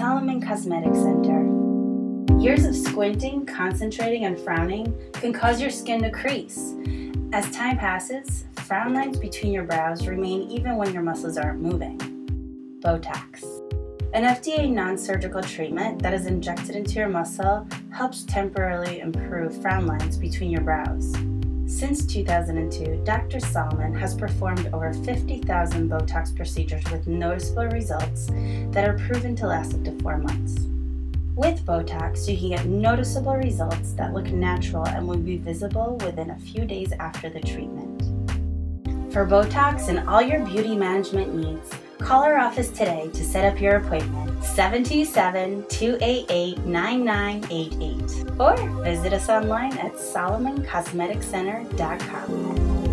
Solomon Cosmetic Center. Years of squinting, concentrating, and frowning can cause your skin to crease. As time passes, frown lines between your brows remain even when your muscles aren't moving. Botox. An FDA non surgical treatment that is injected into your muscle helps temporarily improve frown lines between your brows. Since 2002, Dr. Solomon has performed over 50,000 Botox procedures with noticeable results that are proven to last up to four months. With Botox, you can get noticeable results that look natural and will be visible within a few days after the treatment. For Botox and all your beauty management needs, call our office today to set up your appointment 727 288 9988 or visit us online at solomoncosmeticcenter.com.